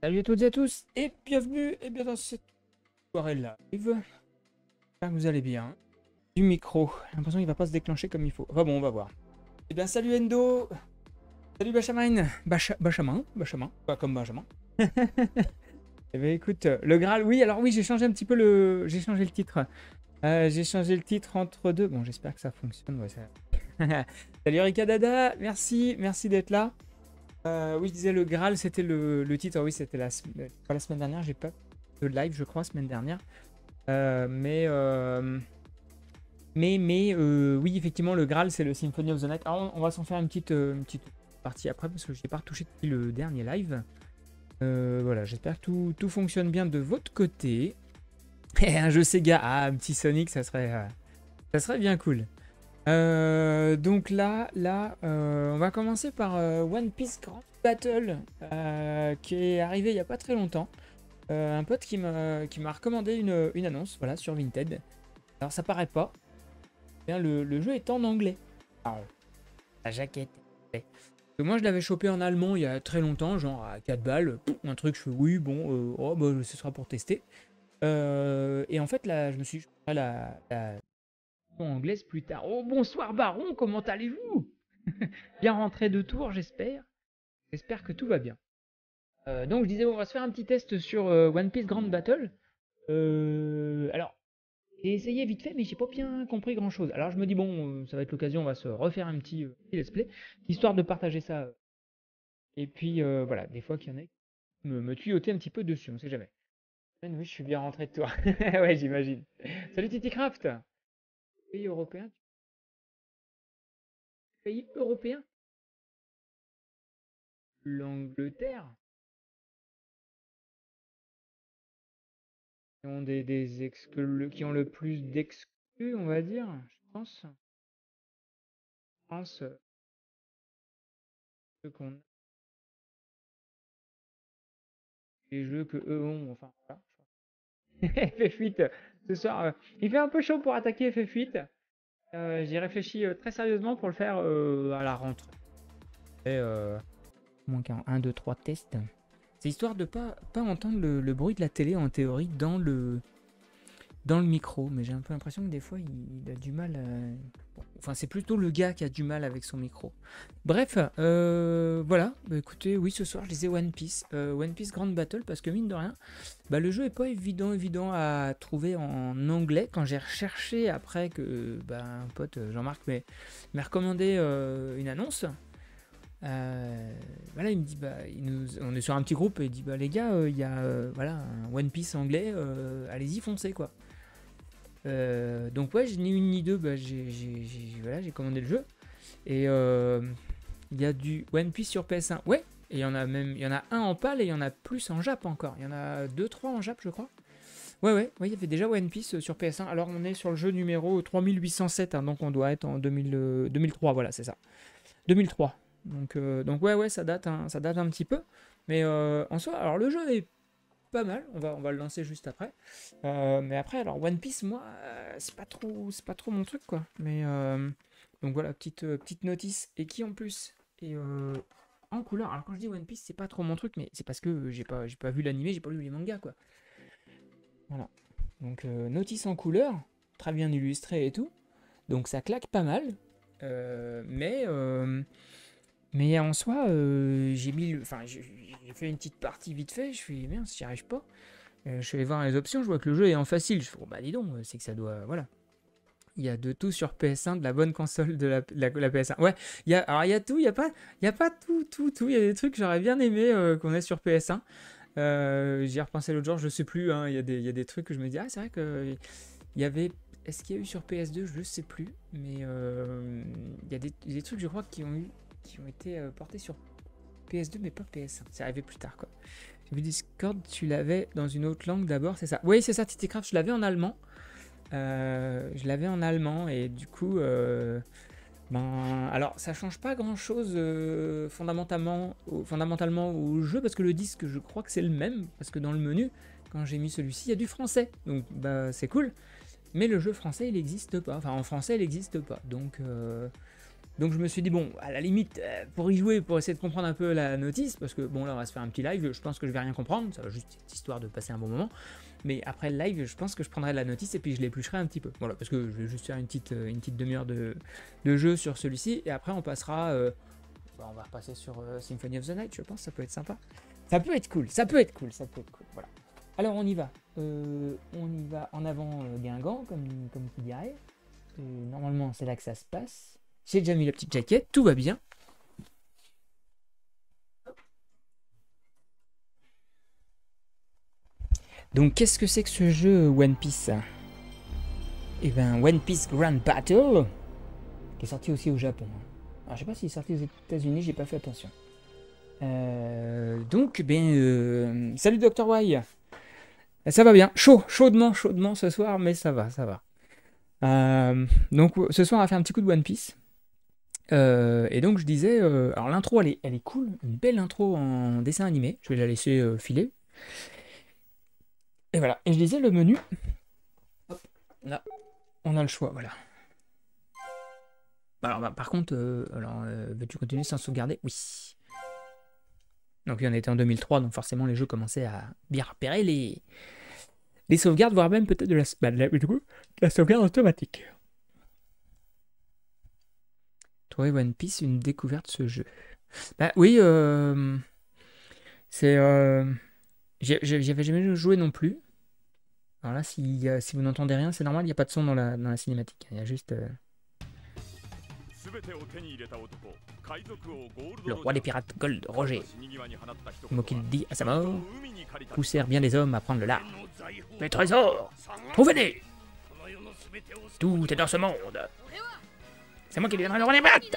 Salut à toutes et à tous et bienvenue et bien dans cette soirée live. J'espère que vous allez bien. Du micro, j'ai l'impression qu'il va pas se déclencher comme il faut. Enfin bon, on va voir. Eh bien salut Endo Salut Bachamin Bacha Bachamin Bachamin Pas comme Benjamin. eh bien écoute, le Graal, oui, alors oui, j'ai changé un petit peu le... J'ai changé le titre. Euh, j'ai changé le titre entre deux. Bon, j'espère que ça fonctionne. Salut Rika Dada, merci, merci d'être là. Euh, oui, je disais le Graal, c'était le, titre. Oui, c'était la, semaine dernière. J'ai pas de live, je crois, semaine dernière. Euh, mais, euh, mais, mais, oui, effectivement, le Graal, c'est le Symphony of the Night. On, va s'en faire une petite, partie après parce que je n'ai pas retouché depuis le dernier live. voilà, j'espère que tout, tout, fonctionne bien de votre côté. Et un jeu Sega, ah, un petit Sonic, ça serait bien cool. Euh, donc là, là euh, on va commencer par euh, One Piece Grand Battle qui est arrivé il n'y a pas très longtemps. un pote qui m'a recommandé une, une, annonce voilà, sur Vinted. Alors ça paraît pas. Bien, le, le, jeu est en anglais. Alors, la jaquette. moi je l'avais chopé en allemand il y a très longtemps, genre à 4 balles. Un truc, je fais oui, bon, oh, bah, ce sera pour tester. et en fait là, je me suis dit, la, la anglaise plus tard. Oh bonsoir Baron, comment allez-vous? Bien rentré de tour, j'espère. J'espère que tout va bien. Euh, donc je disais, on va se faire un petit test sur euh, One Piece Grand Battle. Euh, alors, j'ai essayé vite fait, mais j'ai pas bien compris grand chose. Alors je me dis, bon, ça va être l'occasion, on va se refaire un petit, let's play, histoire de partager ça. Et puis voilà, des fois qu'il y en a qui me, me un petit peu dessus, on sait jamais. Oui, je suis bien rentré de toi. ouais, j'imagine. Salut Titi Craft Pays européen Pays européen? L'Angleterre. Qui ont des, exclus, qui ont le plus d'exclus, on va dire, je pense. France, ce qu'on les jeux que eux ont, enfin voilà. FF8 ce soir. Euh, il fait un peu chaud pour attaquer FF8. Euh, J'y réfléchis euh, très sérieusement pour le faire à la rentrée. Et moins qu'un 1, 2, 3 tests. C'est histoire de pas, pas entendre le, bruit de la télé en théorie dans le, dans le micro. Mais j'ai un peu l'impression que des fois il, a du mal Enfin, c'est plutôt le gars qui a du mal avec son micro. Bref, euh, voilà. Bah, écoutez, oui, ce soir, je disais One Piece. Euh, One Piece Grand Battle, parce que mine de rien, bah, le jeu est pas évident, évident à trouver en anglais. Quand j'ai recherché après que bah, un pote, Jean-Marc, m'a recommandé euh, une annonce, voilà, il me dit, bah, on est sur un petit groupe, et il dit, bah, les gars, il y a voilà, un One Piece anglais, allez-y, foncez, quoi. Euh, donc ouais, ni une ni deux, bah, j'ai voilà, commandé le jeu. Et euh, il y a du One Piece sur PS1. Ouais, et il y en a même, il y en a un en pâle et il y en a plus en Jap encore. Il y en a deux, trois en Jap, je crois. Ouais, ouais, il y avait déjà One Piece sur PS1. Alors on est sur le jeu numéro 3807, hein, donc on doit être en 2000, 2003, voilà, c'est ça. 2003. Donc, euh, donc ouais, ouais, ça date, hein, ça date un petit peu. Mais en soi, alors le jeu est pas mal. On va, le lancer juste après. Euh, mais après, alors One Piece, moi, euh, c'est pas trop, c'est pas trop mon truc, quoi. Mais euh, donc voilà, petite, petite notice et qui en plus est en couleur. Alors quand je dis One Piece, c'est pas trop mon truc, mais c'est parce que j'ai pas, j'ai pas vu l'animé, j'ai pas lu les mangas, quoi. Voilà. Donc notice en couleur, très bien illustré et tout. Donc ça claque pas mal. mais mais en soi, j'ai mis, enfin, j'ai fait une petite partie vite fait, je fais merde, j'y arrive pas. Euh, je vais voir les options, je vois que le jeu est en facile. Je fais, bah dis donc, c'est que ça doit. Voilà. Il y a de tout sur PS1, de la bonne console de la, la, PS1. Ouais, il y a, alors il y a tout, il n'y a, pas, il y a pas tout, tout, tout. Il y a des trucs que j'aurais bien aimé euh, qu'on ait sur PS1. Euh, J'y ai repensé l'autre jour, je sais plus. Hein, il, y a des, il y a des trucs que je me dis, ah, c'est vrai que. Il y avait. Est-ce qu'il y a eu sur PS2 Je ne sais plus. Mais euh, il y a des, des, trucs, je crois, qui ont, eu, qui ont été portés sur PS2 mais pas PS1. C'est arrivé plus tard quoi. J'ai vu Discord, tu l'avais dans une autre langue d'abord, c'est ça Oui, c'est ça, TityCraft, je l'avais en allemand. Euh, je l'avais en allemand et du coup, euh, ben, alors ça change pas grand chose euh, fondamentalement, fondamentalement au jeu parce que le disque, je crois que c'est le même parce que dans le menu, quand j'ai mis celui-ci, il y a du français, donc bah c'est cool. Mais le jeu français, il n'existe pas. Enfin, en français, il n'existe pas. Donc, Donc je me suis dit, bon, à la limite, euh, pour y jouer, pour essayer de comprendre un peu la notice, parce que bon, là, on va se faire un petit live, je pense que je vais rien comprendre, ça va juste être histoire de passer un bon moment. Mais après le live, je pense que je prendrai la notice et puis je l'éplucherai un petit peu. Voilà, parce que je vais juste faire une petite, euh, une petite demi-heure de, de jeu sur celui-ci, et après on passera. euh, bah, on va repasser sur Symphony of the Night, je pense, ça peut être sympa. Ça peut être cool, ça peut être cool, ça peut être cool. Voilà. Alors on y va. On y va en avant Guingamp, comme, comme qui dirait. Euh, normalement, c'est là que ça se passe. J'ai déjà mis la petite jaquette, tout va bien. Donc, qu'est-ce que c'est que ce jeu One Piece? Eh ben, One Piece Grand Battle, qui est sorti aussi au Japon. Alors, je sais pas s'il est sorti aux États-Unis, j'ai pas fait attention. Euh, donc, ben, euh, salut Dr. Y. Ça va bien, chaud, chaudement, chaudement ce soir, mais ça va, ça va. Euh, donc, ce soir, on va faire un petit coup de One Piece. Euh, et donc, je disais, euh, alors l'intro, elle est, elle est cool, une belle intro en dessin animé. Je vais la laisser euh, filer. Et voilà. Et je disais le menu. Hop, là, on a le choix, voilà. Alors, bah, par contre, alors, veux-tu continuer sans sauvegarder? Oui. Donc, on était en 2003, donc forcément, les jeux commençaient à bien repérer les, les sauvegardes, voire même peut-être de la, bah, de la sauvegarde automatique. One Piece une découverte ce jeu. Bah oui, euh, c'est. euh, j'ai- j'ai- J'y avais jamais joué non plus. Alors là, si, si vous n'entendez rien, c'est normal, il n'y a pas de son dans la, dans la cinématique. Il y a juste euh, le roi des pirates Gold, Roger. Mot qu'il dit à sa mort poussèrent bien des hommes à prendre le large. Mes trésors Trouvez-les Tout est dans ce monde C'est moi qui deviendrai le roi des pirates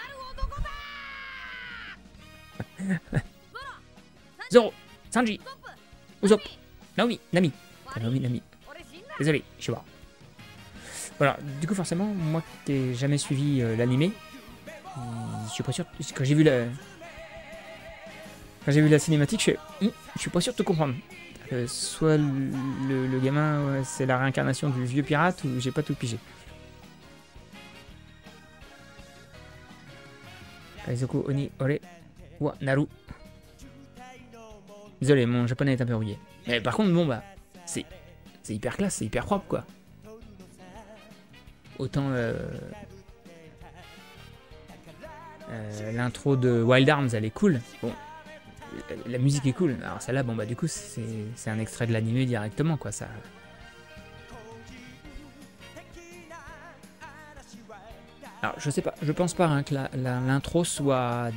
Zoro, Sanji, Usopp, Naomi, Nami. Naomi, Nami. Désolé, je suis mort. Voilà, du coup forcément, moi qui n'ai jamais suivi euh, l'animé, je suis pas sûr, quand j'ai vu la... Quand j'ai vu la cinématique, je suis, je suis pas sûr de tout comprendre. Euh, soit le, le- le gamin, ouais, c'est la réincarnation du vieux pirate, ou j'ai pas tout pigé. Désolé, mon japonais est un peu rouillé. Mais par contre, bon bah, c'est hyper classe, c'est hyper propre quoi. Autant euh, euh, l'intro de Wild Arms, elle est cool. Bon, la, musique est cool. Alors celle-là, bon bah du coup, c'est un extrait de l'animé directement quoi. Ça. Alors je sais pas, je pense pas hein, que l'intro soit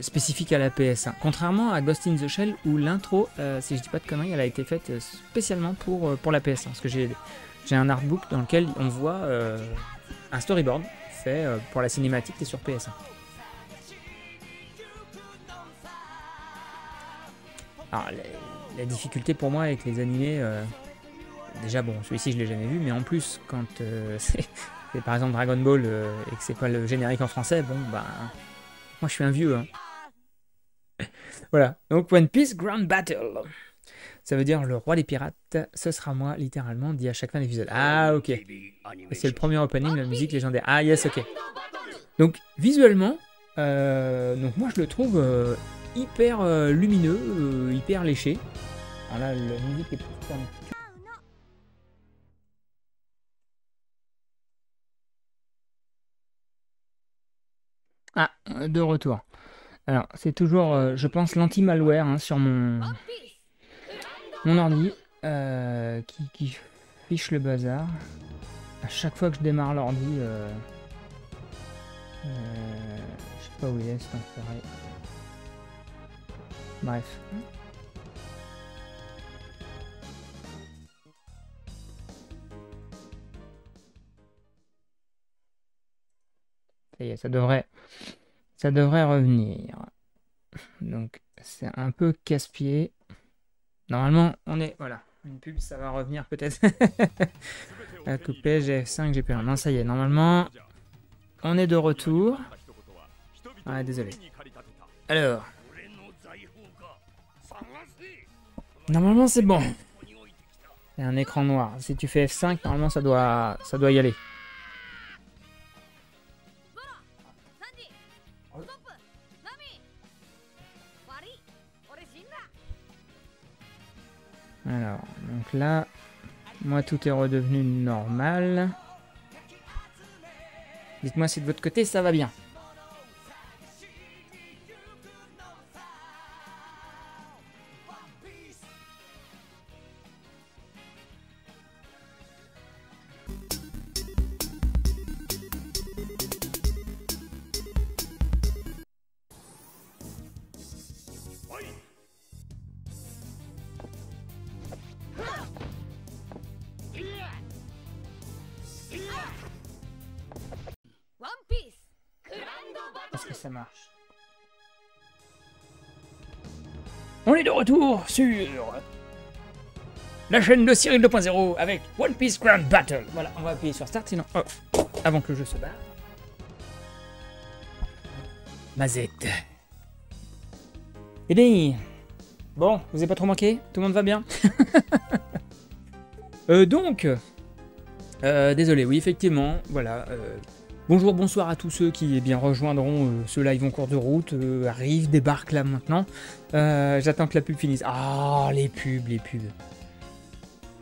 spécifique à la PS1. Contrairement à Ghost in the Shell où l'intro, euh, si je dis pas de conneries, elle a été faite euh, spécialement pour, euh, pour la PS1. Parce que j'ai un artbook dans lequel on voit un storyboard fait pour la cinématique sur PS1. Alors la, la difficulté pour moi avec les animés, déjà bon, celui-ci je l'ai jamais vu, mais en plus quand c'est c'est par exemple Dragon Ball euh, et que c'est pas le générique en français, bon bah moi je suis un vieux. hein. Voilà, donc One Piece Grand Battle. Ça veut dire le roi des pirates, ce sera moi littéralement dit à chaque fin d'épisode. Ah ok. Et C'est le premier opening, la musique légendaire. Ah yes ok. Donc visuellement, euh, donc moi je le trouve euh, hyper lumineux, hyper léché. Alors là la musique est plus Ah, de retour. Alors, c'est toujours, euh, je pense, l'anti-malware hein, sur mon, mon ordi euh, qui, fiche le bazar. À chaque fois que je démarre l'ordi, euh, je sais pas où il est, cet enfoiré. Bref. Ça y est, ça devrait, ça devrait revenir. Donc, c'est un peu casse-pied. Normalement, on est. Voilà. Une pub, ça va revenir peut-être. À couper, j'ai F5, j'ai plus rien. Non, ça y est, normalement, on est de retour. Ah, désolé. Alors. Normalement, c'est bon. C'est un écran noir. Si tu fais F5, normalement, ça doit, ça doit y aller. Alors, donc là, moi tout est redevenu normal. Dites-moi si de votre côté ça va bien. Ça marche On est de retour sur la chaîne de Cyril 2.0 avec One Piece Grand Battle. Voilà, on va appuyer sur Start sinon... Oh, avant que le jeu se barre. Mazette. Bien, bon, vous avez pas trop manqué? Tout le monde va bien? Euh, Donc, euh, désolé, oui, effectivement, voilà. Euh, bonjour, bonsoir à tous ceux qui eh bien, rejoindront euh, ce live en cours de route, euh, arrivent, débarquent là maintenant. Euh, J'attends que la pub finisse. Ah, les pubs, les pubs.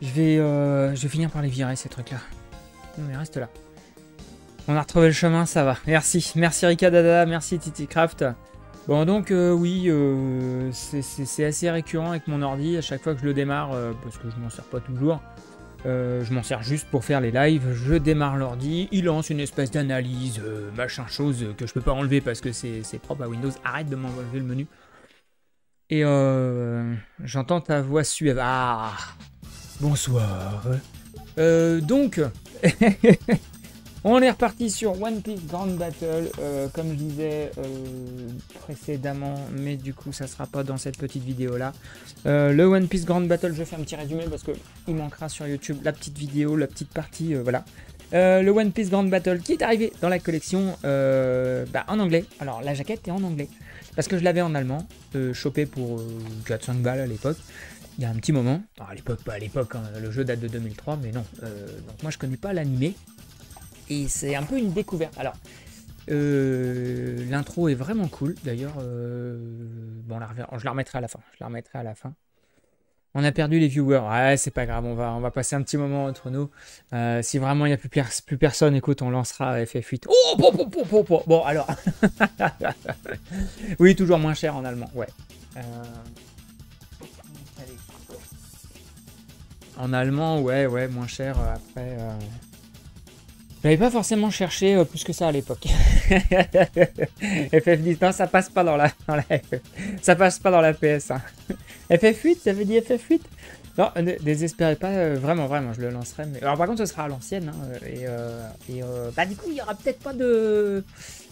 Je vais, euh, je finir par les virer, ces trucs-là. Non, mais reste là. On a retrouvé le chemin, ça va. Merci, merci Rika Dada, merci Titi Craft. Bon, donc, euh, oui, c'est- assez récurrent avec mon ordi. À chaque fois que je le démarre, parce que je m'en sers pas toujours, euh, je m'en sers juste pour faire les lives. Je démarre l'ordi, il lance une espèce d'analyse, euh, machin chose que je peux pas enlever parce que c'est c'est propre à Windows. Arrête de m'enlever le menu. Et euh, j'entends ta voix suave. Ah, bonsoir. Euh, donc, on est reparti sur One Piece Grand Battle, euh, comme je disais euh, précédemment, mais du coup ça sera pas dans cette petite vidéo là. Euh, le One Piece Grand Battle, je fais un petit résumé parce que il manquera sur YouTube la petite vidéo, la petite partie, voilà. Le One Piece Grand Battle qui est arrivé dans la collection bah, en anglais. Alors la jaquette est en anglais parce que je l'avais en allemand, chopé pour 4-5 balles à l'époque. Il y a un petit moment, à l'époque, pas à l'époque, hein, le jeu date de 2003, mais non. donc moi je connais pas l'animé et c'est un peu une découverte. Alors, euh, l'intro est vraiment cool. D'ailleurs, euh, bon, je la remettrai à la fin. Je la remettrai à la fin. On a perdu les viewers. Ouais, c'est pas grave. On va, on va passer un petit moment entre nous. Euh, si vraiment il n'y a plus, plus personne, écoute, on lancera FF8. Oh, bon, bon, alors. oui, toujours moins cher en allemand. Ouais. En allemand, ouais, ouais, moins cher. Après. Euh, j'avais pas forcément cherché euh, plus que ça à l'époque. FF10, non, ça passe pas dans la. Ça passe pas dans la PS. hein. FF8, ça veut dire FF8 Non, ne désespérez pas, euh, vraiment, vraiment, je le lancerai. Alors par contre, ce sera à l'ancienne. hein, et euh, euh, bah, du coup, il y aura peut-être pas de,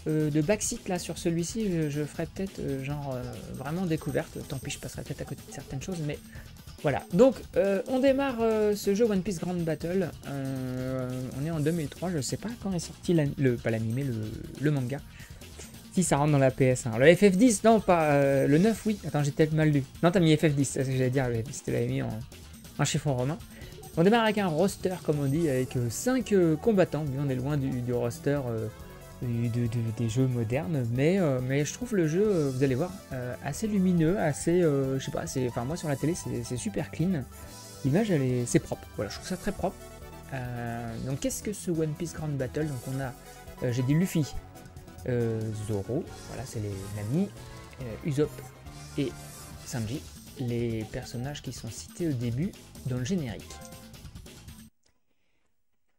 euh, de backseat là sur celui-ci. Je, je ferai peut-être euh, genre euh, vraiment découverte. Tant pis, je passerai peut-être à côté de certaines choses, mais voilà, donc euh, on démarre euh, ce jeu One Piece Grand Battle. Euh, on est en 2003, je sais pas quand est sorti le pas l'animé, le, manga. Si ça rentre dans la PS1. Le FF10, non, pas le 9, oui. Attends, j'ai peut-être mal lu. Non, t'as mis FF10, c'est ce que j'allais dire. le FF10, tu l'avais mis en, en chiffre romain. On démarre avec un roster, comme on dit, avec 5 combattants. Mais on est loin du, roster de- de- des jeux modernes, mais, euh, mais je trouve le jeu, euh, vous allez voir, euh, assez lumineux, assez, je sais pas, c'est, enfin moi sur la télé c'est, super clean. L'image elle est, c'est propre. Voilà, je trouve ça très propre. Donc qu'est-ce que ce One Piece Grand Battle? Donc on a, j'ai dit Luffy, Zoro, voilà c'est les Nami, Usopp et Sanji, les personnages qui sont cités au début dans le générique.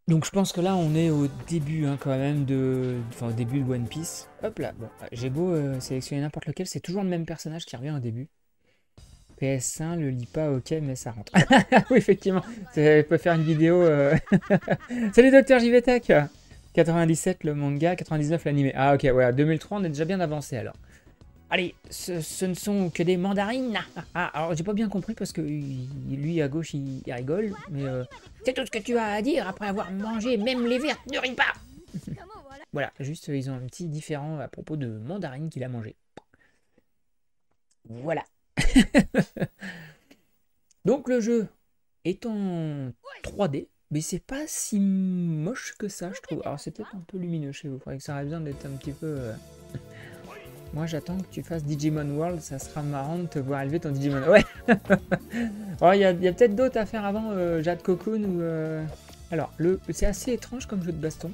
Donc je pense que là on est au début hein, quand même de, enfin au début de One Piece. Hop là, bon, j'ai beau euh, sélectionner n'importe lequel, c'est toujours le même personnage qui revient au début. PS1, le lit pas, ok, mais ça rentre. oui effectivement, je peux faire une vidéo. euh, Salut Docteur JVTech 97 le manga, 99 l'animé. Ah ok, ouais, 2003 on est déjà bien avancé alors. Allez, ce, ne sont que des mandarines. Ah, alors j'ai pas bien compris parce que il- lui à gauche il, il rigole, mais euh, c'est tout ce que tu as à dire après avoir mangé même les vertes ne rit pas. voilà, juste euh, ils ont un petit différent à propos de mandarine qu'il a mangé. Voilà. Donc le jeu est en 3D, mais c'est pas si moche que ça, je trouve. Alors c'est peut-être un peu lumineux chez vous, faudrait que ça aurait besoin d'être un petit peu. euh, Moi, j'attends que tu fasses Digimon World, ça sera marrant de te voir élever ton Digimon. Ouais oh, Il y a, peut-être d'autres à faire avant euh, Jade Cocoon ou... Euh, alors, le... c'est assez étrange comme jeu de baston.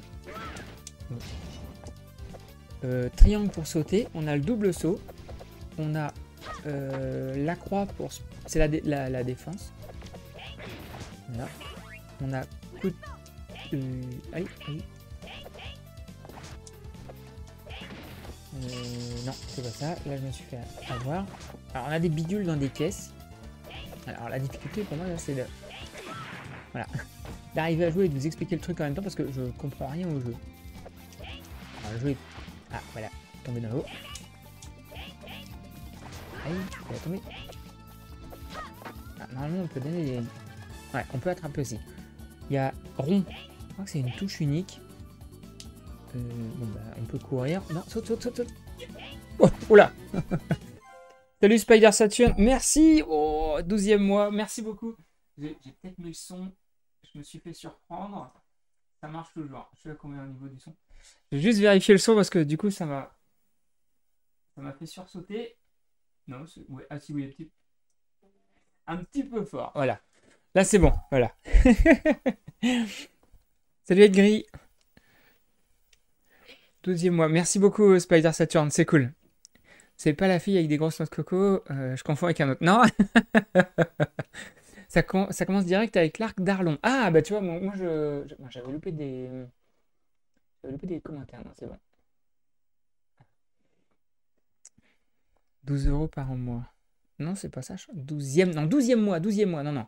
Euh, triangle pour sauter, on a le double saut, on a la croix pour... C'est la, la, défense. Voilà. On a coup de... Allez, allez. Euh, non, c'est pas ça. Là, je me suis fait avoir. Alors, on a des bidules dans des caisses. Alors, la difficulté pour moi, c'est de... Voilà. D'arriver à jouer et de vous expliquer le truc en même temps parce que je comprends rien au jeu. Alors, le jeu. Ah, voilà. Tombé dans l'eau. Aïe, il va tomber. Ah, normalement, on peut donner des... Ouais, on peut attraper aussi. Il y a rond. Je crois que c'est une touche unique. Bah, on peut courir. Non, saute, saute, saute. Oh, oula Salut Spider Saturn, merci Oh, 12e mois, merci beaucoup. J'ai peut-être mis le son, je me suis fait surprendre. Ça marche toujours. Je sais pas combien au niveau du son. Je vais juste vérifier le son parce que du coup, ça m'a. Ça m'a fait sursauter. Non, ah si, oui, un petit... un petit peu fort. Voilà. Là, c'est bon. Voilà. Salut Edgris. 12e mois. Merci beaucoup, Spider Saturn, c'est cool. C'est pas la fille avec des grosses noix de coco, euh, je confonds avec un autre. Non ça, commence direct avec l'arc d'Arlon. Ah, bah tu vois, moi, je, j'avais loupé des. J'avais loupé des commentaires, non, c'est bon. 12 euros par mois. Non, c'est pas ça, 12e, non, 12e mois, 12e mois, non, non.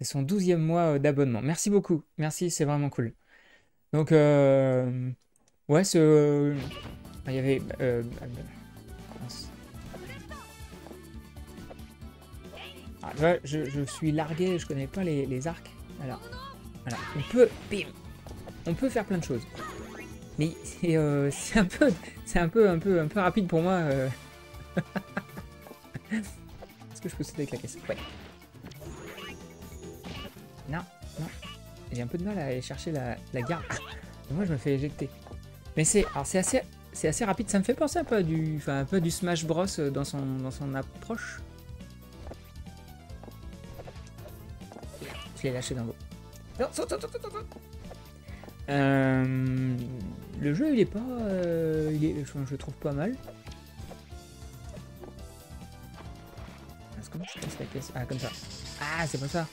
C'est son 12e mois euh, d'abonnement. Merci beaucoup, merci, c'est vraiment cool. Donc. Euh, ouais, ce. Il y avait. Euh, ah, je, suis largué, je connais pas les, arcs. Alors, voilà, on peut, bim, on peut faire plein de choses. Mais c'est euh, un peu, c'est un peu, un peu, un peu rapide pour moi. Euh. Est-ce que je peux sauter avec la caisse? Ouais. Non, non. J'ai un peu de mal à aller chercher la, la garde. moi, je me fais éjecter. Mais c'est, assez, assez rapide. Ça me fait penser un peu à du, un peu du Smash Bros euh, dans son, approche. Je l'ai lâché dans l'eau. Non, saute, saute, saute, saute. Euh, le jeu, il est pas, euh, il est, je, le trouve pas mal. Comment je passe la caisse? Ah, comme ça. Ah, c'est pas ça.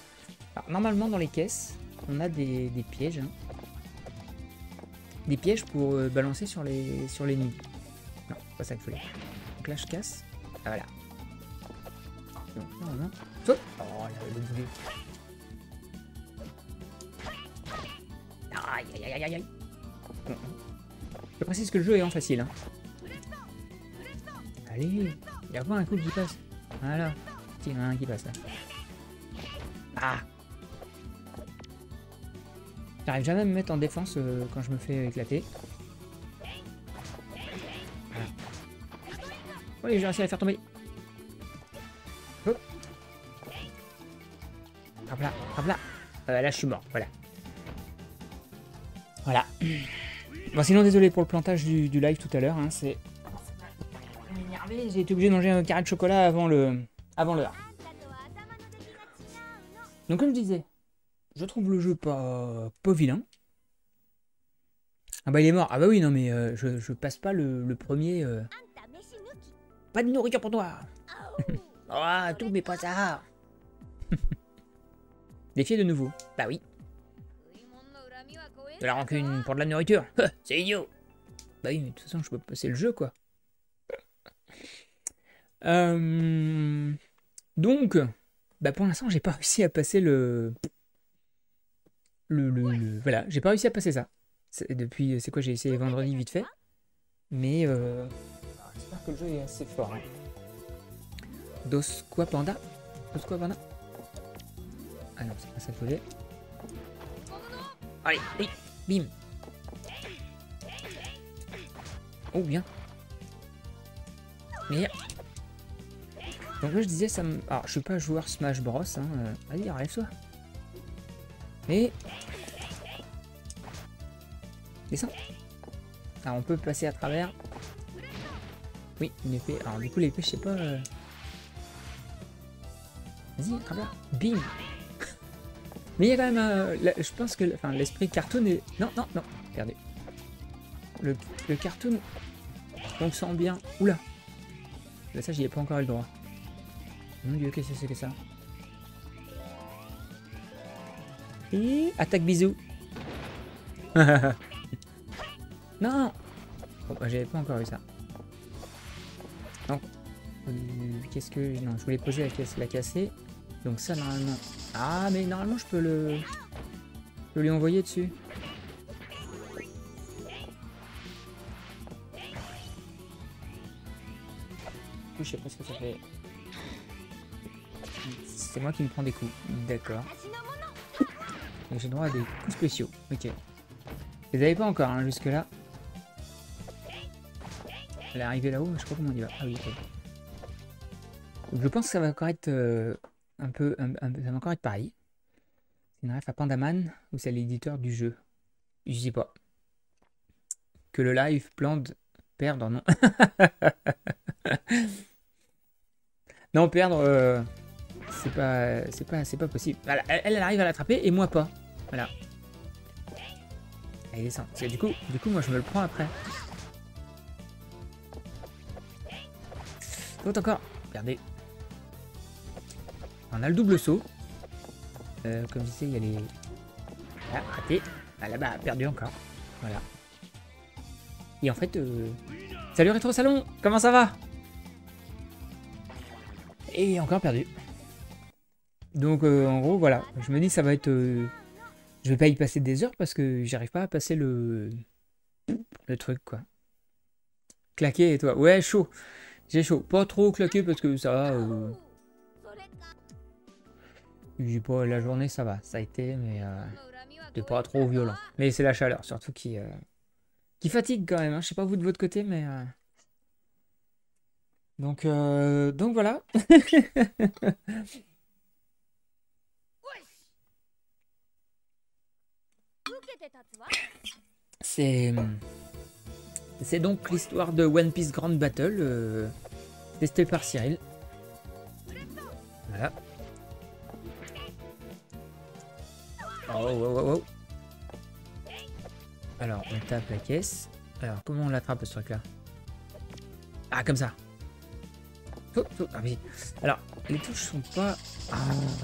Alors, normalement, dans les caisses, on a des, des pièges. Hein des pièges pour euh, balancer sur les sur nids. Non, pas ça qu'il fallait. Donc là je casse. Ah voilà. Non, non, non. Oh le boulet. Aïe aïe aïe aïe aïe. Je précise que le jeu est en facile. Hein. Allez, il y a pas un coup qui passe. Voilà. Tiens, un qui passe là. Ah J'arrive jamais à me mettre en défense euh, quand je me fais éclater. Voilà. Oui, j'ai réussi à la faire tomber. Hop là, hop là. Euh, là, je suis mort, voilà. Voilà. Bon, sinon, désolé pour le plantage du, live tout à l'heure. Hein, c'est... J'ai été obligé de manger un carré de chocolat avant le avant l'heure. Donc, comme je disais, je trouve le jeu pas, pas vilain. Ah bah il est mort. Ah bah oui, non mais euh, je, passe pas le, premier... Euh. Pas de nourriture pour toi Oh, tout mais pas ça Défier de nouveau. Bah oui. De la rancune pour de la nourriture C'est idiot Bah oui, mais de toute façon, je peux passer le jeu, quoi. Euh, donc, bah pour l'instant, j'ai pas réussi à passer le voilà, j'ai pas réussi à passer ça. Depuis, c'est quoi, j'ai essayé vendredi vite fait. Mais euh, j'espère que le jeu est assez fort. Hein. Dos quoi panda Dos quoi panda Ah non, c'est pas ça que je Allez, oui, bim. Oh bien. Mais donc là je disais ça me... Alors je suis pas joueur Smash Bros. Hein. Euh, allez, relève-toi. Mais... Descends. Alors on peut passer à travers. Oui, une épée. Alors du coup l'épée, je sais pas... euh. Vas-y, attrape-la. Bim Mais il y a quand même... euh, je pense que enfin, l'esprit cartoon est... Non, non, non, regardez. Le, le cartoon, on sent bien. Oula Là, ça, j'y ai pas encore eu le droit. Mon dieu, qu'est-ce que c'est que ça? Et attaque bisou. non Bon, bah, j'avais pas encore eu ça. Donc, euh, qu'est-ce que... Non, je voulais poser la, caisse, la casser. Donc ça, normalement... Ah, mais normalement, je peux le... Je peux lui envoyer dessus. Je sais pas ce que ça fait. C'est moi qui me prends des coups. D'accord. Donc j'ai droit à des coups spéciaux. Ok. Vous avez pas encore, hein, jusque là. Elle est arrivée là-haut, je sais pas comment on y va. Ah oui, je pense que ça va encore être euh, un peu. ça va encore être pareil. C'est une ref à Pandaman ou c'est l'éditeur du jeu Je sais pas. Que le live plante perdre, non. non, perdre, euh, c'est pas, c'est pas, pas possible. Elle, elle arrive à l'attraper et moi pas. Voilà. Elle descend. Du coup, du coup, moi je me le prends après. L'autre encore. Regardez. On a le double saut. Euh, comme je disais, il y a les. Ah, raté. Ah, là-bas, perdu encore. Voilà. Et en fait, euh... salut Rétro Salon, comment ça va? Et encore perdu. Donc euh, en gros, voilà, je me dis ça va être... Je vais pas y passer des heures parce que j'arrive pas à passer le... Le truc, quoi. Claquer et toi Ouais, chaud. J'ai chaud. Pas trop claqué parce que ça va... euh, j'ai pas, la journée ça va, ça a été, mais euh, c'était pas trop violent. Mais c'est la chaleur surtout qui, euh, qui fatigue quand même. hein. Je sais pas vous de votre côté, mais euh, donc euh, donc voilà. C'est c'est donc l'histoire de One Piece Grand Battle euh, testé par Cyril. Voilà. Oh, oh, oh, oh. Alors, on tape la caisse. Alors, comment on l'attrape ce truc-là? Ah, comme ça. Oh, oh, ah oui. Alors, les touches sont pas... Ah,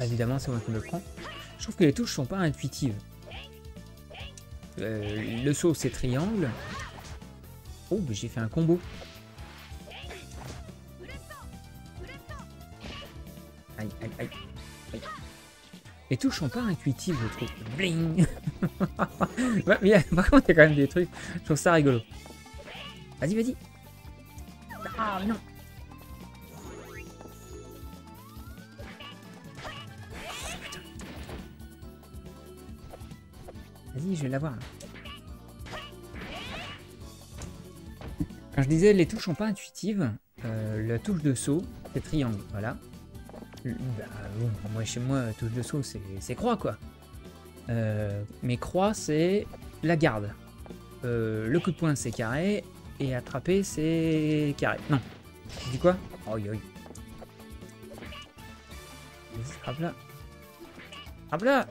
évidemment, c'est moi qui me prends. Je trouve que les touches sont pas intuitives. Euh, le saut, c'est triangle. Oh, mais j'ai fait un combo. Aïe, aïe, aïe. aïe. Les touches sont pas intuitives, je trouve. Bling ouais, Par contre, il y a quand même des trucs. Je trouve ça rigolo. Vas-y, vas-y. Ah, non. Vas-y, je vais l'avoir. Quand je disais les touches sont pas intuitives, euh, la touche de saut, c'est triangle, voilà. Bah, bon, moi chez moi, touche de saut, c'est croix quoi. Euh, mais croix, c'est la garde. Euh, le coup de poing, c'est carré. Et attraper, c'est carré. Non. Tu dis quoi? Oi, oi. Vas-y, Frappe là. Frappe là.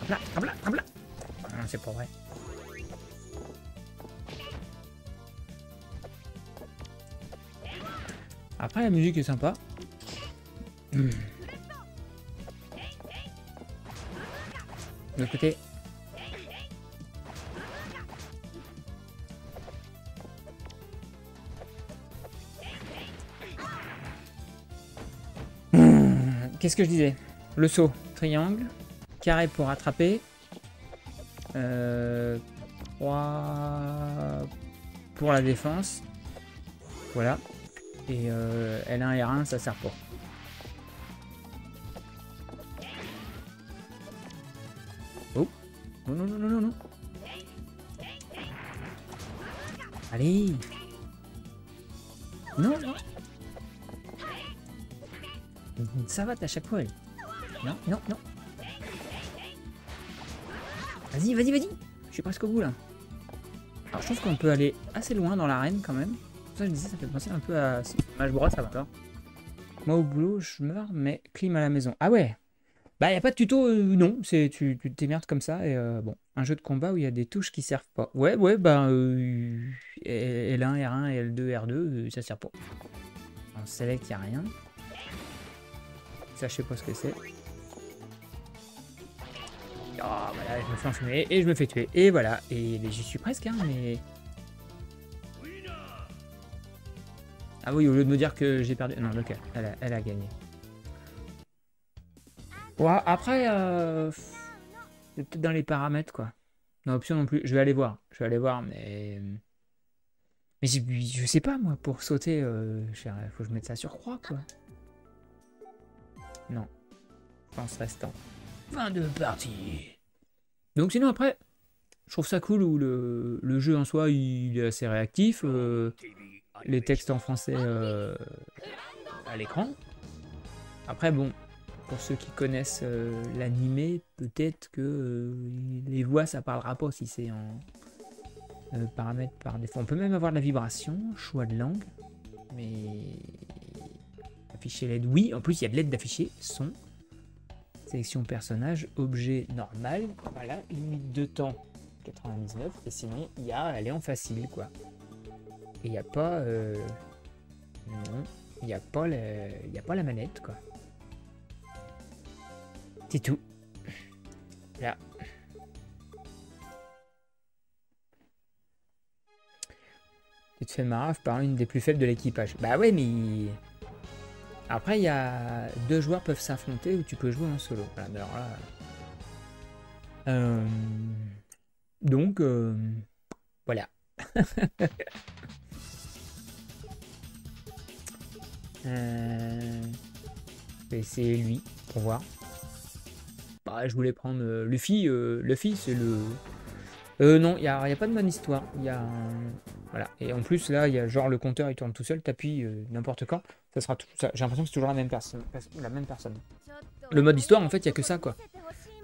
Frappe là, frappe là, frappe là. C'est pas vrai. La musique est sympa. Hmm. De côté. Hmm, Qu'est-ce que je disais? Le saut, triangle, carré pour attraper, euh, croix pour la défense, voilà, et euh, L1 R1 ça sert pas. Oh Non, non, non, non, non, non Allez Non, non Ça va, à chaque fois. elle. Non, non, non Vas-y, vas-y, vas-y Je suis presque au bout, là. Alors, je trouve qu'on peut aller assez loin dans l'arène quand même. Ça, je disais, ça fait penser un peu à Smash Bros. Ça va. Moi, au boulot, je meurs, mais clim à la maison. Ah ouais Bah, y a pas de tuto, euh, non. C'est tu t'émerdes comme ça. Et euh, bon, un jeu de combat où il y a des touches qui servent pas. Ouais, ouais, bah, euh, L1, R1, L2, R2, ça sert pas. En select, y a rien. Ça, je sais pas ce que c'est. Ah, voilà, je me fais enfumer et je me fais tuer. Et voilà, et j'y suis presque, hein, mais... Ah oui, au lieu de me dire que j'ai perdu... Non, ok, elle a, gagné. Ouais, après, euh... c'est peut-être dans les paramètres, quoi. Dans option non plus. Je vais aller voir, je vais aller voir, mais... Mais je sais pas, moi, pour sauter, euh, faut que je mette ça sur croix, quoi. Non. Pense restant. Fin de partie. Donc sinon après, je trouve ça cool où le, le jeu en soi il est assez réactif. euh, les textes en français euh, à l'écran. Après bon, pour ceux qui connaissent euh, l'animé, peut-être que euh, les voix ça parlera pas si c'est en paramètres par défaut. On peut même avoir la vibration, choix de langue, mais afficher l'aide, oui. En plus il y a de l'aide d'afficher son. Sélection personnage, objet normal, voilà, limite de temps 99, et sinon il y a, est en facile quoi. Il n'y a pas, euh, non, il n'y a pas le, y a pas la manette quoi. C'est tout. Là. Tu te fais marave par une des plus faibles de l'équipage. Bah ouais, mais après, il y a deux joueurs peuvent s'affronter ou tu peux jouer en solo. Alors là. Euh, Donc, euh, voilà. Euh, vais essayer lui pour voir. Bah, je voulais prendre euh, Luffy. euh, Luffy, c'est le. Euh, non, il n'y a, pas de bonne histoire. Il y Voilà. Et en plus, là, il y a genre le compteur, il tourne tout seul. T'appuies euh, n'importe quand. Ça sera tout. J'ai l'impression que c'est toujours la même personne. La même personne. Le mode histoire, en fait, il n'y a que ça, quoi.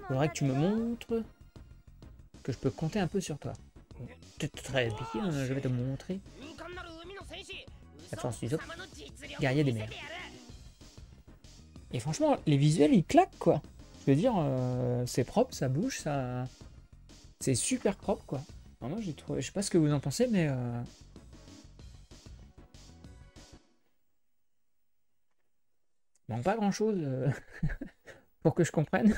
Faudrait que tu me montres que je peux compter un peu sur toi. Très bien, je vais te montrer. Du autre, Guerrier des mers. Et franchement, les visuels, ils claquent, quoi. Je veux dire, euh, c'est propre, ça bouge, ça... C'est super propre, quoi. Alors moi, j'ai trouvé... Je sais pas ce que vous en pensez, mais... euh, Il manque pas grand-chose euh, pour que je comprenne.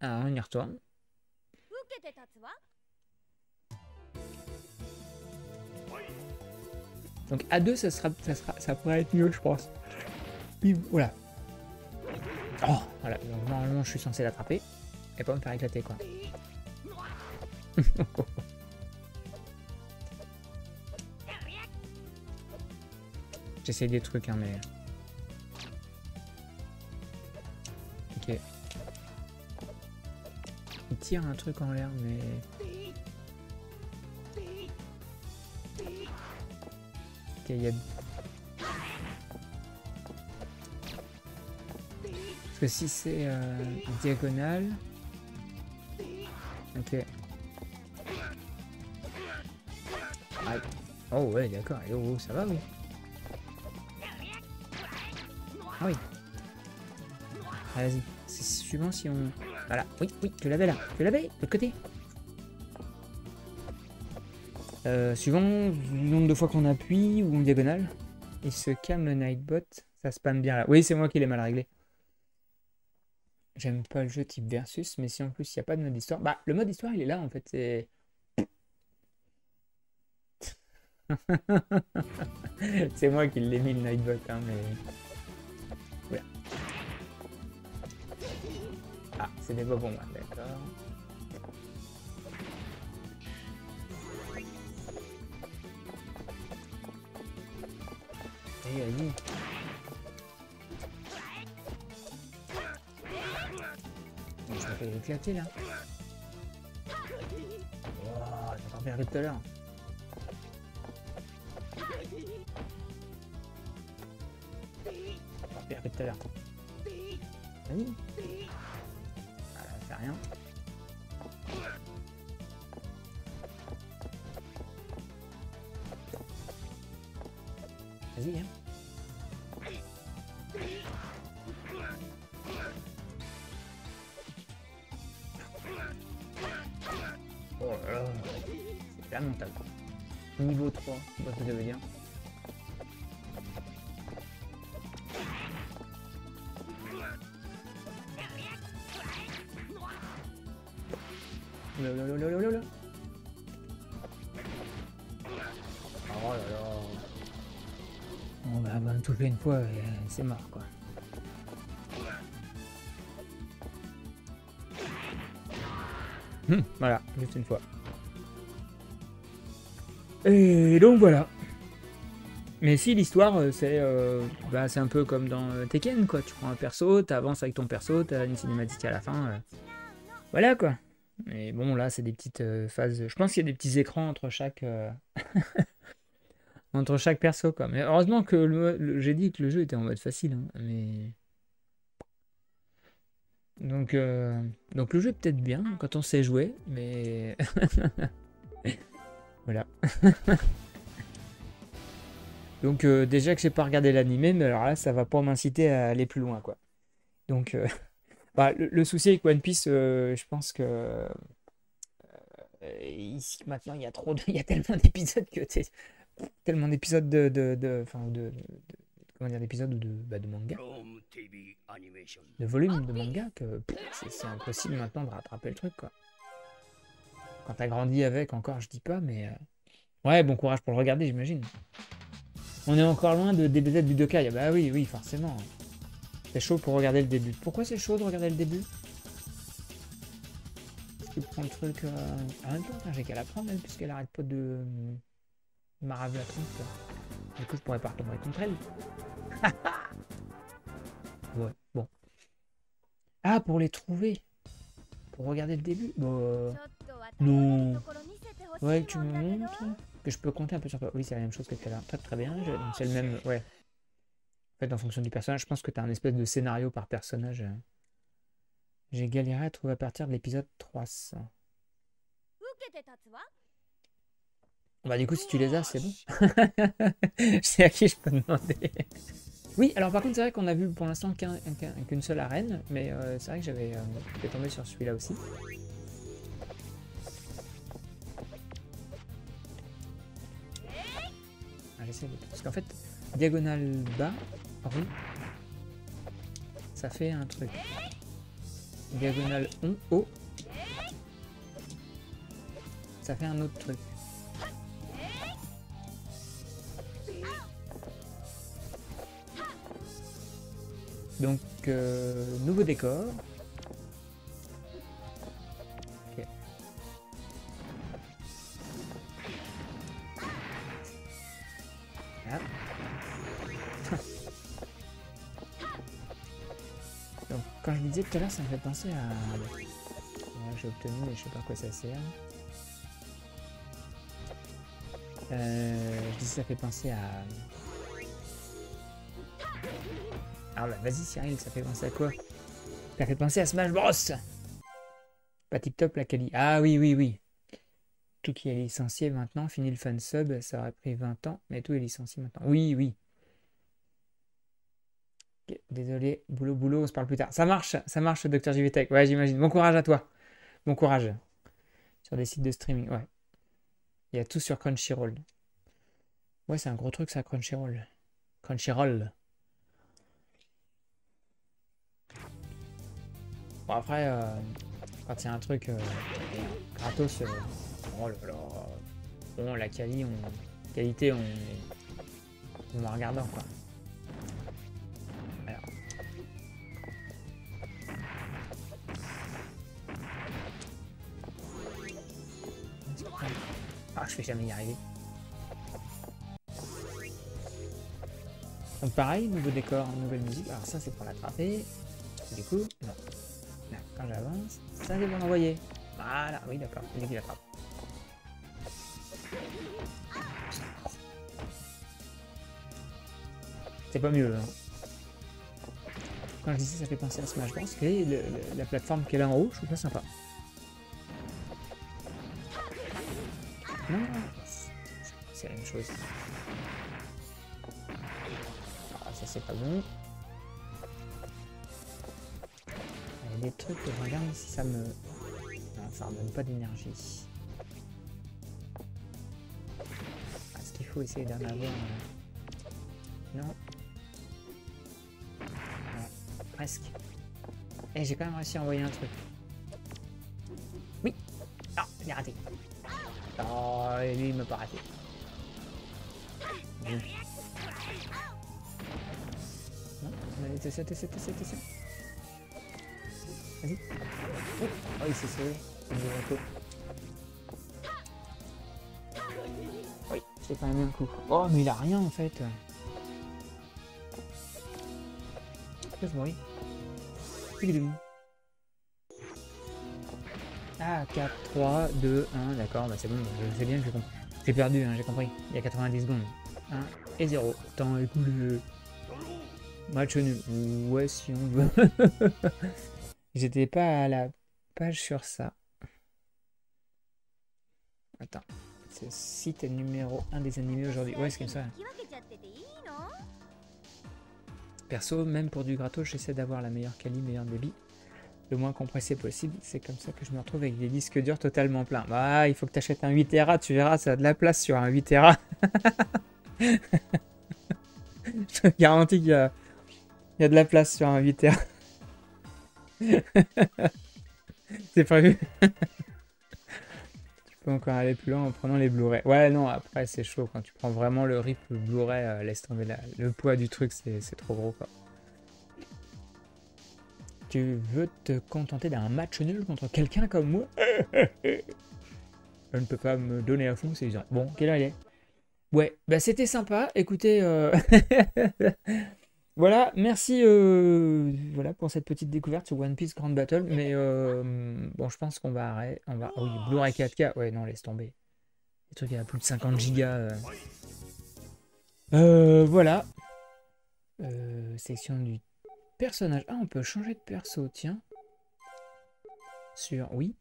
Alors, on y retourne. Donc à deux, ça, sera, ça, sera, ça pourrait être mieux, je pense. Bim, voilà. Oh, voilà. Donc normalement, je suis censé l'attraper et pas me faire éclater, quoi. J'essaye des trucs, hein, mais... Ok. Il tire un truc en l'air, mais... Parce que si c'est euh, diagonale... Ok. Oh ouais, d'accord. Et Oh, ça va, oui. Ah oui. Ah, vas-y. C'est suivant si on... Voilà. Oui, oui, tu l'avais là. Tu l'avais, de l'autre côté. Euh, suivant le nombre de fois qu'on appuie ou en diagonale, il se calme le Nightbot. Ça spam bien là. Oui, c'est moi qui l'ai mal réglé. J'aime pas le jeu type versus, mais si en plus il n'y a pas de mode histoire. Bah, le mode histoire il est là en fait. C'est. c'est moi qui l'ai mis le Nightbot, hein, mais. Ah, c'était pas pour moi, d'accord. Et vas-y. Je me fais éclater là. Oh, j'ai pas perdu tout à l'heure. J'ai pas perdu tout à l'heure. Vas-y. Ah, ça fait rien. Une fois euh, c'est mort quoi. Hum, voilà, juste une fois. Et donc voilà. Mais si l'histoire euh, c'est euh, bah, un peu comme dans euh, Tekken quoi, tu prends un perso, t'avances avec ton perso, t'as une cinématique à la fin. Voilà quoi. Mais bon là c'est des petites phases. Je pense qu'il y a des petits écrans entre chaque entre chaque perso quoi. Mais heureusement que le- le- j'ai dit que le jeu était en mode facile. hein, mais donc euh, donc le jeu est peut-être bien quand on sait jouer, mais voilà. Donc euh, déjà que j'ai pas regardé l'animé, mais alors là ça va pas m'inciter à aller plus loin quoi. Donc euh, bah, le, souci avec One Piece, je pense que ici maintenant il y a trop de, il y a tellement d'épisodes que tellement d'épisodes de de de enfin de, de- de- comment dire d'épisodes ou de bah, de manga, de volumes de manga que c'est impossible maintenant de rattraper le truc quoi. Quand t'as grandi avec encore, je dis pas, mais euh, ouais bon courage pour le regarder j'imagine. On est encore loin de DBZ Budokai. Ah bah oui, oui, forcément. C'est chaud pour regarder le début. Pourquoi c'est chaud de regarder le début? Parce qu'il prend le truc... euh, En même temps, putain, j'ai qu'à la prendre, elle, puisqu'elle arrête pas de m'araver la quoi. Du coup, je pourrais pas retomber contre elle. ouais, bon. Ah, pour les trouver Pour regarder le début euh, Non. Ouais, tu me montres que je peux compter un peu sur toi. Oui, c'est la même chose que tout à l'heure. Très, très bien. C'est le même. Ouais. En fait, en fonction du personnage, je pense que tu as un espèce de scénario par personnage. euh. J'ai galéré à trouver à partir de l'épisode 300. Bah, du coup, si tu les as, c'est bon. c'est à qui je peux demander. Oui, alors par contre, c'est vrai qu'on a vu pour l'instant qu'un- qu'un- qu'une seule arène, mais euh, c'est vrai que j'avais euh, tombé sur celui-là aussi. Ah, j'essaie de... Parce qu'en fait, diagonale bas, oui, ça fait un truc. Diagonale on, haut, ça fait un autre truc. Donc, euh, nouveau décor. Donc, quand je disais tout à l'heure, ça me fait penser à... J'ai obtenu, mais je sais pas à quoi ça sert. Euh, je dis ça fait penser à... Ah bah vas-y Cyril, ça fait penser à quoi? Ça fait penser à Smash Bros Pas tip top la quali. Ah oui, oui, oui. Tout qui est licencié maintenant, fini le fan sub, ça aurait pris 20 ans, mais tout est licencié maintenant. Oui, oui. Désolé, boulot, boulot, on se parle plus tard. Ça marche, ça marche, Dr JVTech. Ouais, j'imagine. Bon courage à toi. Bon courage. Sur des sites de streaming, ouais. Il y a tout sur Crunchyroll. Ouais, c'est un gros truc ça, Crunchyroll. Crunchyroll. Bon, après, euh, quand a un truc euh, gratos, euh, oh là là. Bon, la qualité, on, on en regardant quoi. Ah, je vais jamais y arriver. Donc pareil, nouveau décor, nouvelle musique. Alors ça c'est pour l'attraper. Du coup, non. Ça c'est pour l'envoyer. Voilà, oui d'accord, qui l'attrape. C'est pas mieux. Hein. Quand je dis ça, ça fait penser à Smash Bros. Et le- le- la plateforme est là en haut, je trouve ça sympa. Non, c'est- la même chose. c'est pas bon. Des trucs regarde si ça me... Non, ça ne donne pas d'énergie. Est-ce qu'il faut essayer d'en avoir... euh, Non. Presque. Et j'ai quand même réussi à envoyer un truc. Oui Non, il raté. Oh, et lui, il m'a pas raté. Non, allez, t'essaies, t'essaies, t'essaies, t'essaies. Vas-y. Oh, il s'est sauvé. Coup. Oui, j'ai quand même un coup. Oh, mais il a rien en fait. Que oui. Ah, 4, 3, 2, 1, d'accord, bah c'est bon, je sais bien, j'ai compris. J'ai perdu, hein, j'ai compris. Il y a 90 secondes. 1 et 0. Temps écoulé. Match nul. Ouais, si on veut. J'étais pas à la page sur ça. Attends. Ce site numéro 1 des animés aujourd'hui. Ouais, c'est comme ça. Perso, même pour du gratos, j'essaie d'avoir la meilleure qualité, meilleur débit. Le moins compressé possible. C'est comme ça que je me retrouve avec des disques durs totalement pleins. Bah, il faut que tu achètes un 8 Tera, tu verras, ça a de la place sur un 8 Tera. je te garantis qu'il y y a de la place sur un 8 Tera. C'est prévu. tu peux encore aller plus loin en prenant les Blu-ray. Ouais, non, après c'est chaud. Quand tu prends vraiment le RIP Blu-ray, euh, laisse tomber le poids du truc, c'est c'est trop gros quoi. Tu veux te contenter d'un match nul contre quelqu'un comme moi? Je ne peux pas me donner à fond, c'est usant. Bon, quelle heure il est? Ouais, bah c'était sympa. Écoutez, euh, voilà, merci euh, voilà pour cette petite découverte sur One Piece Grand Battle. Mais euh, bon, je pense qu'on va arrêter. On va... Oui, Blu-ray 4K. Ouais, non, laisse tomber. Les trucs à plus de 50 gigas. euh. Voilà. Section du personnage. Ah, on peut changer de perso, tiens. Sur. Oui.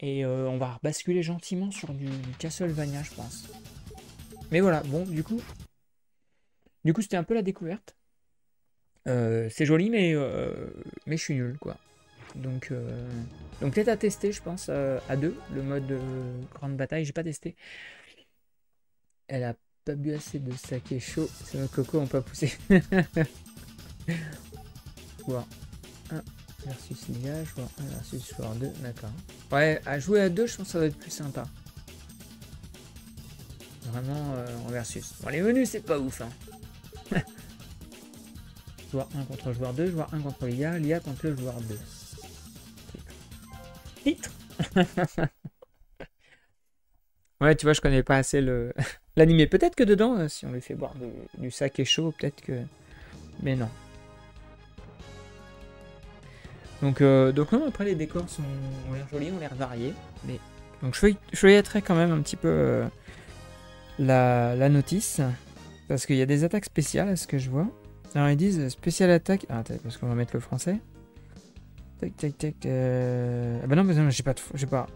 Et on va basculer gentiment sur du, du Castlevania, je pense. Mais voilà, bon, du coup. Du coup, c'était un peu la découverte. Euh, c'est joli, mais, euh, mais je suis nul, quoi. Donc, euh, donc peut-être à tester, je pense, à deux, le mode grande bataille. J'ai pas testé. Elle a pas bu assez de saké chaud. C'est nos cocos ont pas poussé. joueur 1 versus Liga, joueur 1 versus joueur 2, d'accord. Ouais, à jouer à deux, je pense que ça va être plus sympa. Vraiment en versus. Bon, les menus, c'est pas ouf, hein. Joueur 1 contre joueur 2, joueur 1 contre l'IA, l'IA contre le joueur 2. Titre Ouais, tu vois, je connais pas assez le l'animé. Peut-être que dedans, euh, si on lui fait boire de- du saké chaud, peut-être que... Mais non. Donc, euh, donc non, après les décors sont, ont l'air jolis, ont l'air variés. Mais... Donc je, je quand même un petit peu euh, la, la notice. Parce qu'il y a des attaques spéciales à ce que je vois. Alors ils disent spéciale attaque. Ah, attends, parce qu'on va mettre le français. Tac, tac, tac. Euh... Ah bah non, mais non, j'ai pas de j'ai pas.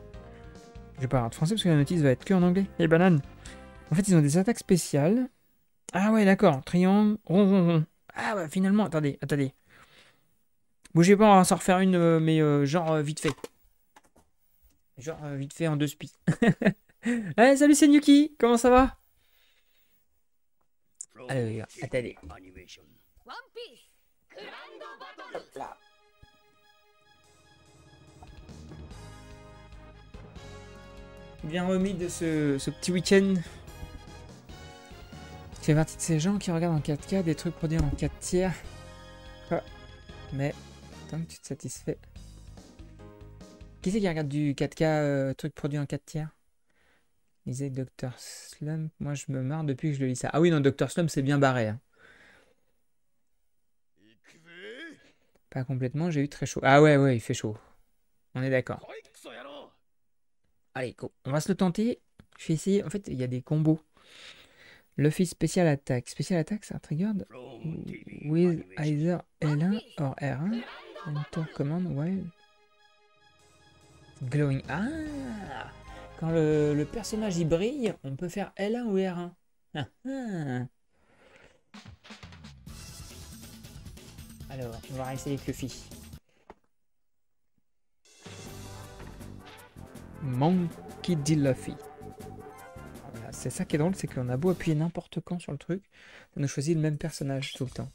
J'ai pas de français parce que la notice va être que en anglais. Les bananes. En fait, ils ont des attaques spéciales. Ah ouais, d'accord. Triangle. Ah ouais, finalement, attendez, attendez. Bougez pas, on va s'en refaire une, euh, mais euh, genre vite fait. Genre vite fait en deux spies. Eh, salut, c'est Nuki. Comment ça va? Allez, attendez. ワンピースグランドバトル bien remis de ce, ce petit week-end. Tu fais partie de ces gens qui regardent en 4K des trucs produits en 4 tiers. Quoi Mais tant que tu te satisfais. Qui c'est qui regarde du 4K euh, truc produit en 4 tiers Lisez Dr. Slump. Moi je me marre depuis que je le lis ça. Ah oui, non, Dr. Slump c'est bien barré. hein. Pas complètement, j'ai eu très chaud. Ah ouais, ouais, il fait chaud. On est d'accord. Allez, go. on va se le tenter. Je vais essayer. En fait, il y a des combos. Luffy spécial attaque. Spécial attaque, ça triggered with either L1 or R1. Enter command while glowing. Ah Quand le, personnage y brille, on peut faire L1 ou R1. Ah, ah. Alors, on va essayer Fluffy. Monkey D. Luffy. Voilà, c'est ça qui est drôle, c'est qu'on a beau appuyer n'importe quand sur le truc, on a choisi le même personnage tout le temps.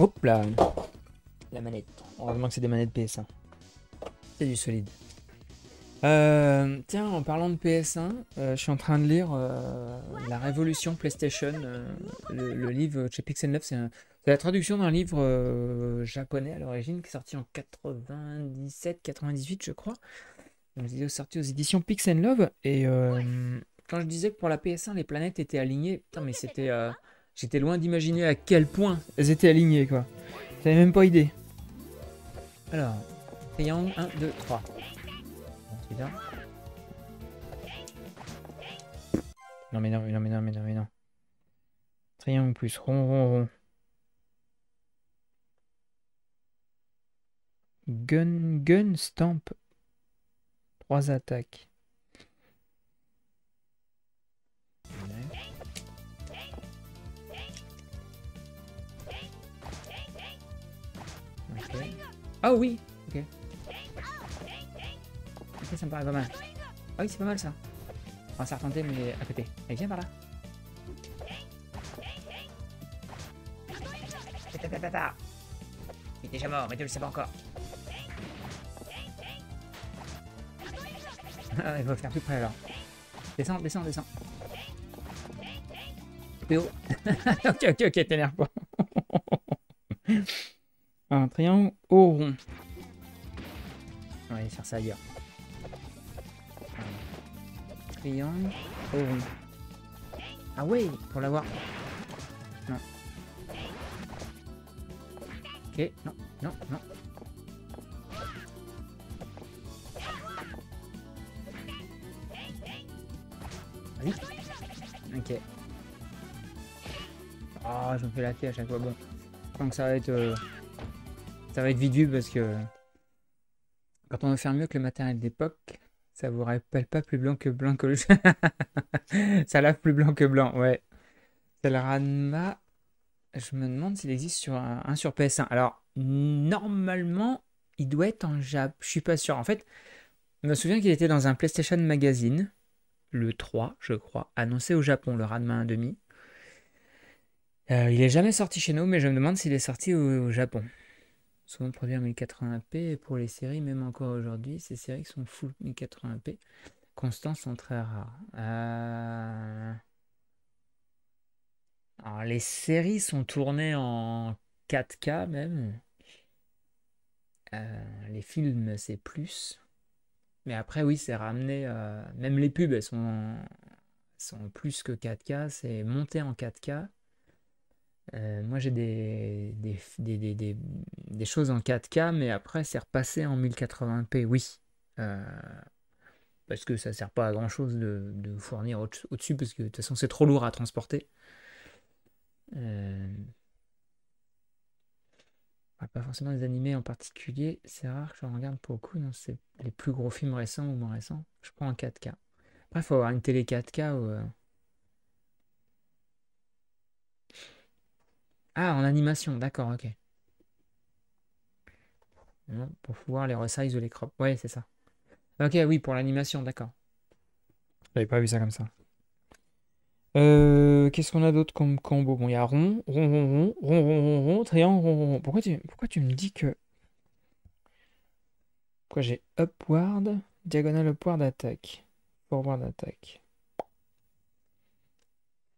Hop là La manette. Heureusement que c'est des manettes PS1. C'est du solide. Euh, tiens, en parlant de PS1, euh, je suis en train de lire euh, La Révolution PlayStation, le, livre chez Pixel 9. C'est la traduction d'un livre japonais à l'origine qui est sorti en 97-98, je crois. Donc, Il est sorti aux éditions Pixel Love. Et quand je disais que pour la PS1, les planètes étaient alignées, putain, mais c'était. J'étais loin d'imaginer à quel point elles étaient alignées, quoi. J'avais même pas idée. Alors, triangle, 1, 2, 3. Non mais non, mais non, mais non, mais non, mais non. Triangle plus rond, rond, rond. Gun, gun, stamp. Trois attaques. Ah oui, ça me paraît pas mal. Ah oui, c'est pas mal ça. Va se retenter, mais à côté. Allez, viens par là. Il est déjà mort, mais tu le sais pas encore. Ah, il va faire plus près alors. Descends, descends, descends. Haut. ok, ok, ok, t'énerve pas. Un triangle au rond. On va aller faire ça ailleurs. Rond. Ah ouais, pour l'avoir. Non. Ok, non, non, non. Vas-y. Ok. Ah, je me fais la tête à chaque fois. Bon. Que ça va être... euh, ça va être vidu parce que quand on veut faire mieux que le matériel d'époque, ça vous rappelle pas plus blanc que blanc que le ça lave plus blanc que blanc, ouais. C'est le Ranma. Je me demande s'il existe sur un, sur PS1. Alors, normalement, il doit être en Jap. Je suis pas sûr. En fait, je me souviens qu'il était dans un PlayStation Magazine, le 3, je crois, annoncé au Japon, le Ranma 1.5. Euh, il est jamais sorti chez nous, mais je me demande s'il est sorti au Japon souvent produit en 1080p et pour les séries, même encore aujourd'hui, ces séries sont full 1080p, constants sont très rares. Euh, Alors les séries sont tournées en 4K même. Euh, Les films c'est plus. Mais après oui, c'est ramené. euh, Même les pubs elles sont, sont plus que 4K, c'est monté en 4K. Euh, moi j'ai des, des, des, des, des- choses en 4K, mais après c'est repassé en 1080p, oui. Euh, parce que ça sert pas à grand chose de, fournir au- au-dessus, parce que de toute façon c'est trop lourd à transporter. Euh, pas forcément des animés en particulier, c'est rare que je regarde beaucoup, non, c'est les plus gros films récents ou moins récents, je prends en 4K. Après, il faut avoir une télé 4K ou, Ah, en animation, d'accord, ok. Non, pour pouvoir les resize ou les crop. Ouais, c'est ça. Ok, oui, pour l'animation, d'accord. J'avais pas vu ça comme ça. Euh, qu'est-ce qu'on a d'autre comme combo? Bon, il y a rond, rond, rond, rond, rond, rond, rond, rond, triangle, rond, rond, rond. Pourquoi tu, pourquoi tu me dis que... Pourquoi j'ai upward, diagonale upward attaque, forward attaque.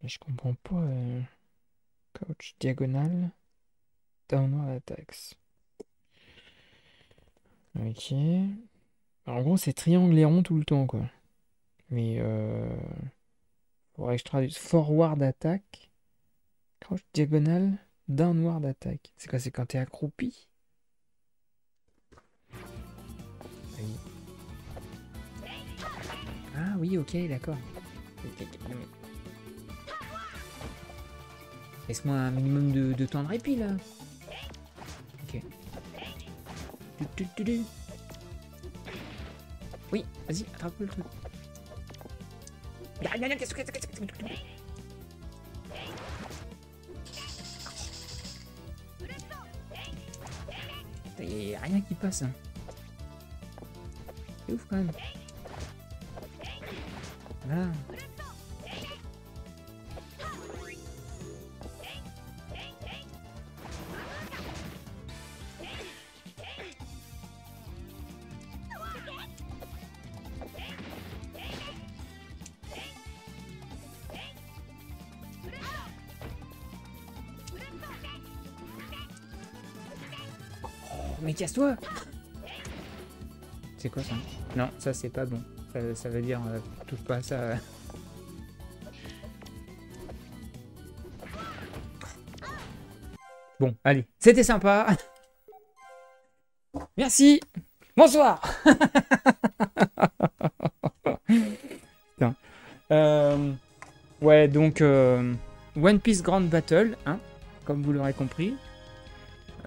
Mais je comprends pas. euh, Couch diagonale, downward attacks. Ok. En gros, c'est triangle et rond tout le temps, quoi. Mais euh... faudrait que je traduise forward attack, crouch diagonale, downward attack. C'est quoi? C'est quand t'es accroupi? Ah oui, ok, d'accord. Laisse-moi un minimum de, temps de répit là. Ok. Oui, vas-y, attrape le truc. Il a rien qui passe. hein. C'est ouf quand même. Voilà. Casse-toi C'est quoi ça Non, ça c'est pas bon. Ça, ça veut dire, euh, touche pas à ça. euh. Bon, allez, c'était sympa. Merci. Bonsoir. Putain. Euh, ouais, donc euh, One Piece Grand Battle, hein, comme vous l'aurez compris.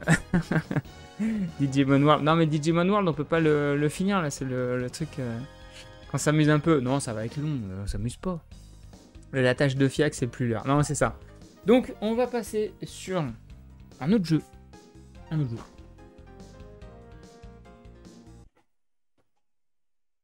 Digimon World. Non, mais Digimon World, on peut pas le, finir là. C'est le, truc. euh, Quand ça s'amuse un peu. Non, ça va être long. On s'amuse pas. La tâche de Fiac, c'est plus l'heure. Non, c'est ça. Donc, on va passer sur un autre jeu. Un autre jeu.